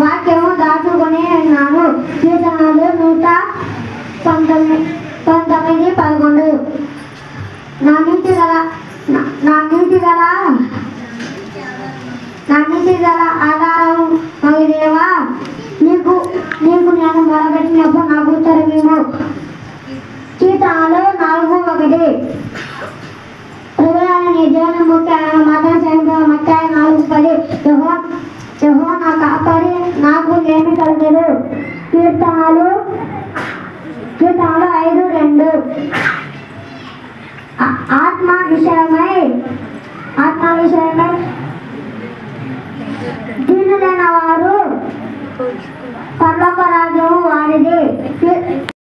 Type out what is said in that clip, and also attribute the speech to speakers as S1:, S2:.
S1: వాక్యము దాచుకుని ఉన్నాము కీర్తనలు నూట పంతొమ్మిది పదకొండు. నా నీతి గల నా నీతి గల నా నీతి గల ఆధారం మగిదేవా నీకు నీకు నేను మొరబెట్టినప్పుడు నాకు ఉత్తరమేమో కీర్తనలు నాలుగు ఒకటి. నాకు ఏమి కలగదు కీర్తనలు. కీర్తనలు ఐదు రెండు. ఆత్మ విషయమై ఆత్మ విషయమై దీనులైన వారు పర్లోక రాజ్యము వారిది.